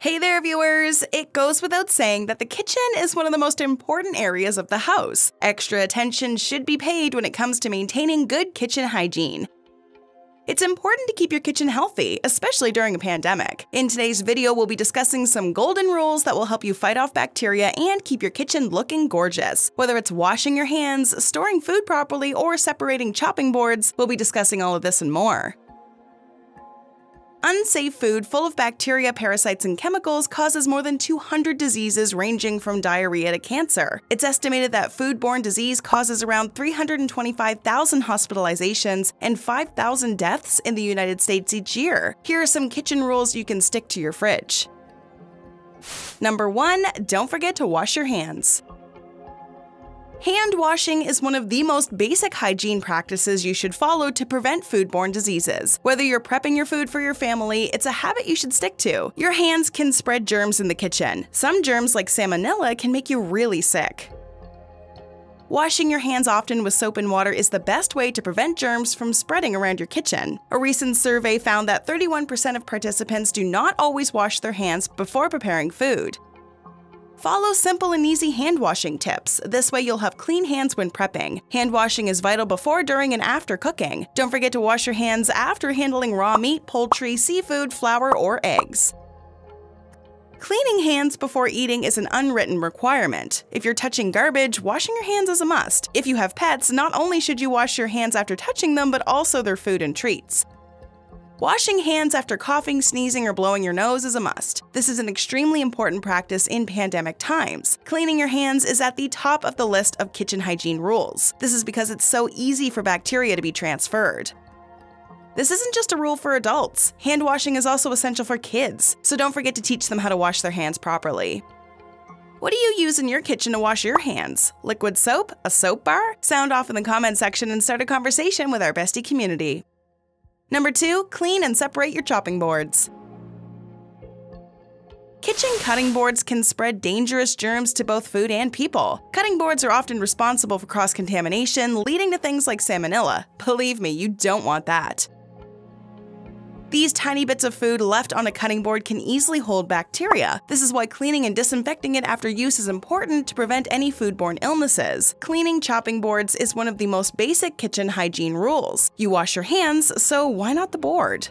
Hey there, viewers! It goes without saying that the kitchen is one of the most important areas of the house. Extra attention should be paid when it comes to maintaining good kitchen hygiene. It's important to keep your kitchen healthy, especially during a pandemic. In today's video, we'll be discussing some golden rules that will help you fight off bacteria and keep your kitchen looking gorgeous. Whether it's washing your hands, storing food properly, or separating chopping boards, we'll be discussing all of this and more. Unsafe food full of bacteria, parasites, and chemicals causes more than 200 diseases ranging from diarrhea to cancer. It's estimated that foodborne disease causes around 325,000 hospitalizations and 5,000 deaths in the United States each year. Here are some kitchen rules you can stick to your fridge. Number 1. Don't forget to wash your hands. Hand washing is one of the most basic hygiene practices you should follow to prevent foodborne diseases. Whether you're prepping your food for your family, it's a habit you should stick to. Your hands can spread germs in the kitchen. Some germs, like salmonella, can make you really sick. Washing your hands often with soap and water is the best way to prevent germs from spreading around your kitchen. A recent survey found that 31% of participants do not always wash their hands before preparing food. Follow simple and easy hand washing tips. This way you'll have clean hands when prepping. Hand washing is vital before, during, and after cooking. Don't forget to wash your hands after handling raw meat, poultry, seafood, flour, or eggs. Cleaning hands before eating is an unwritten requirement. If you're touching garbage, washing your hands is a must. If you have pets, not only should you wash your hands after touching them, but also their food and treats. Washing hands after coughing, sneezing, or blowing your nose is a must. This is an extremely important practice in pandemic times. Cleaning your hands is at the top of the list of kitchen hygiene rules. This is because it's so easy for bacteria to be transferred. This isn't just a rule for adults. Hand washing is also essential for kids, so don't forget to teach them how to wash their hands properly. What do you use in your kitchen to wash your hands? Liquid soap? A soap bar? Sound off in the comment section and start a conversation with our bestie community. Number 2. Clean and separate your chopping boards. Kitchen cutting boards can spread dangerous germs to both food and people. Cutting boards are often responsible for cross contamination, leading to things like salmonella. Believe me, you don't want that. These tiny bits of food left on a cutting board can easily hold bacteria. This is why cleaning and disinfecting it after use is important to prevent any foodborne illnesses. Cleaning chopping boards is one of the most basic kitchen hygiene rules. You wash your hands, so why not the board?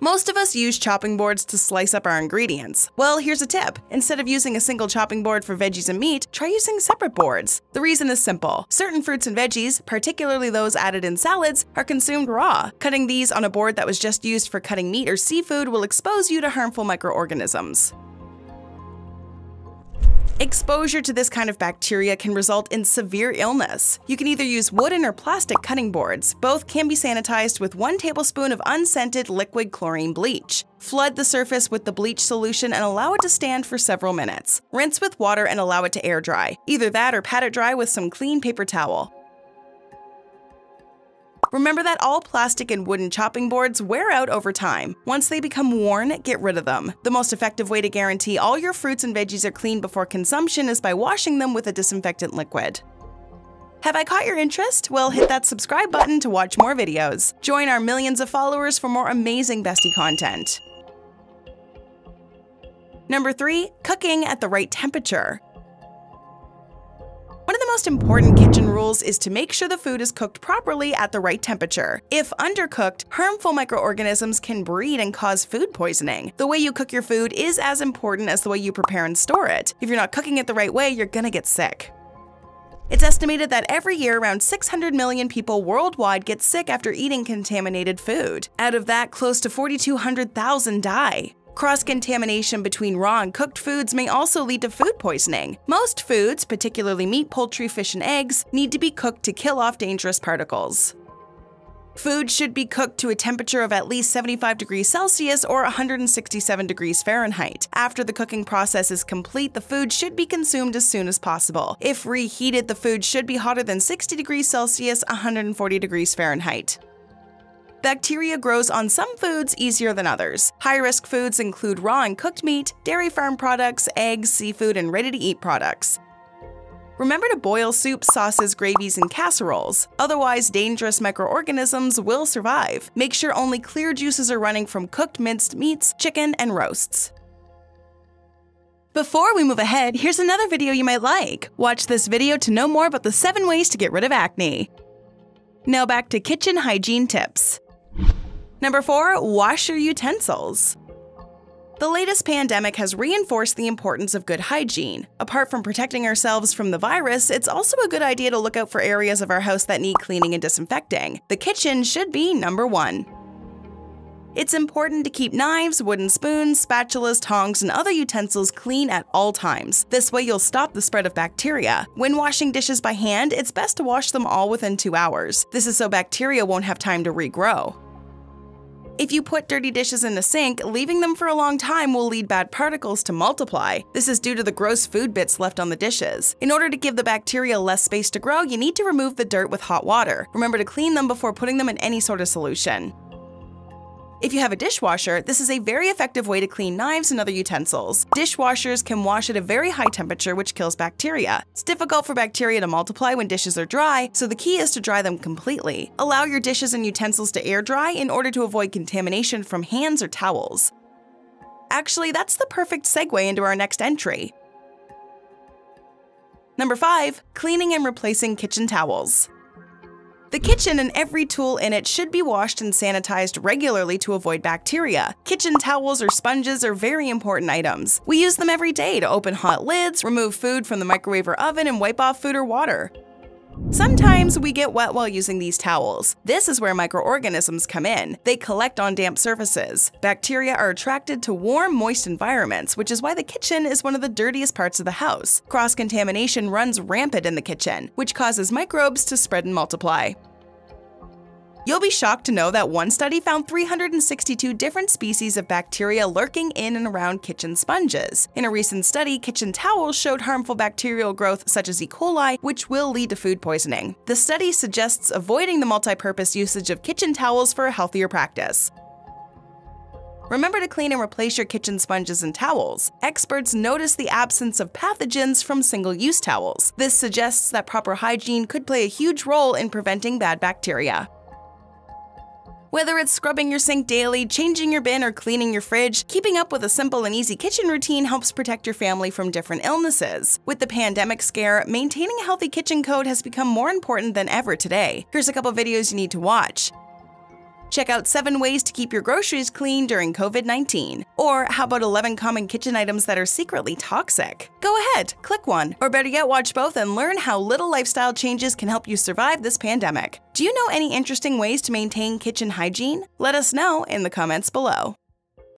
Most of us use chopping boards to slice up our ingredients. Well, here's a tip. Instead of using a single chopping board for veggies and meat, try using separate boards. The reason is simple. Certain fruits and veggies, particularly those added in salads, are consumed raw. Cutting these on a board that was just used for cutting meat or seafood will expose you to harmful microorganisms. Exposure to this kind of bacteria can result in severe illness. You can either use wooden or plastic cutting boards. Both can be sanitized with 1 tablespoon of unscented liquid chlorine bleach. Flood the surface with the bleach solution and allow it to stand for several minutes. Rinse with water and allow it to air dry. Either that or pat it dry with some clean paper towel. Remember that all plastic and wooden chopping boards wear out over time. Once they become worn, get rid of them. The most effective way to guarantee all your fruits and veggies are clean before consumption is by washing them with a disinfectant liquid. Have I caught your interest? Well, hit that subscribe button to watch more videos. Join our millions of followers for more amazing bestie content. Number 3. Cooking at the right temperature. Most important kitchen rules is to make sure the food is cooked properly at the right temperature. If undercooked, harmful microorganisms can breed and cause food poisoning. The way you cook your food is as important as the way you prepare and store it. If you're not cooking it the right way, you're gonna get sick. It's estimated that every year around 600 million people worldwide get sick after eating contaminated food. Out of that, close to 4,200,000 die. Cross contamination between raw and cooked foods may also lead to food poisoning. Most foods, particularly meat, poultry, fish, and eggs, need to be cooked to kill off dangerous particles. Food should be cooked to a temperature of at least 75 degrees Celsius or 167 degrees Fahrenheit. After the cooking process is complete, the food should be consumed as soon as possible. If reheated, the food should be hotter than 60 degrees Celsius, 140 degrees Fahrenheit. Bacteria grows on some foods easier than others. High risk foods include raw and cooked meat, dairy farm products, eggs, seafood, and ready to eat products. Remember to boil soups, sauces, gravies, and casseroles. Otherwise, dangerous microorganisms will survive. Make sure only clear juices are running from cooked minced meats, chicken, and roasts. Before we move ahead, here's another video you might like. Watch this video to know more about the 7 ways to get rid of acne. Now back to kitchen hygiene tips. Number 4. Wash your utensils. The latest pandemic has reinforced the importance of good hygiene. Apart from protecting ourselves from the virus, it's also a good idea to look out for areas of our house that need cleaning and disinfecting. The kitchen should be number one. It's important to keep knives, wooden spoons, spatulas, tongs, and other utensils clean at all times. This way, you'll stop the spread of bacteria. When washing dishes by hand, it's best to wash them all within two hours. This is so bacteria won't have time to regrow. If you put dirty dishes in the sink, leaving them for a long time will lead bad particles to multiply. This is due to the gross food bits left on the dishes. In order to give the bacteria less space to grow, you need to remove the dirt with hot water. Remember to clean them before putting them in any sort of solution. If you have a dishwasher, this is a very effective way to clean knives and other utensils. Dishwashers can wash at a very high temperature, which kills bacteria. It's difficult for bacteria to multiply when dishes are dry, so the key is to dry them completely. Allow your dishes and utensils to air dry in order to avoid contamination from hands or towels. Actually, that's the perfect segue into our next entry. Number 5. Cleaning and replacing kitchen towels. The kitchen and every tool in it should be washed and sanitized regularly to avoid bacteria. Kitchen towels or sponges are very important items. We use them every day to open hot lids, remove food from the microwave or oven, and wipe off food or water. Sometimes we get wet while using these towels. This is where microorganisms come in. They collect on damp surfaces. Bacteria are attracted to warm, moist environments, which is why the kitchen is one of the dirtiest parts of the house. Cross contamination runs rampant in the kitchen, which causes microbes to spread and multiply. You'll be shocked to know that one study found 362 different species of bacteria lurking in and around kitchen sponges. In a recent study, kitchen towels showed harmful bacterial growth such as E. coli, which will lead to food poisoning. The study suggests avoiding the multi-purpose usage of kitchen towels for a healthier practice. Remember to clean and replace your kitchen sponges and towels. Experts notice the absence of pathogens from single use towels. This suggests that proper hygiene could play a huge role in preventing bad bacteria. Whether it's scrubbing your sink daily, changing your bin, or cleaning your fridge, keeping up with a simple and easy kitchen routine helps protect your family from different illnesses. With the pandemic scare, maintaining a healthy kitchen code has become more important than ever today. Here's a couple videos you need to watch. Check out 7 ways to keep your groceries clean during COVID 19. Or how about 11 common kitchen items that are secretly toxic? Go ahead, click one. Or better yet, watch both and learn how little lifestyle changes can help you survive this pandemic. Do you know any interesting ways to maintain kitchen hygiene? Let us know in the comments below.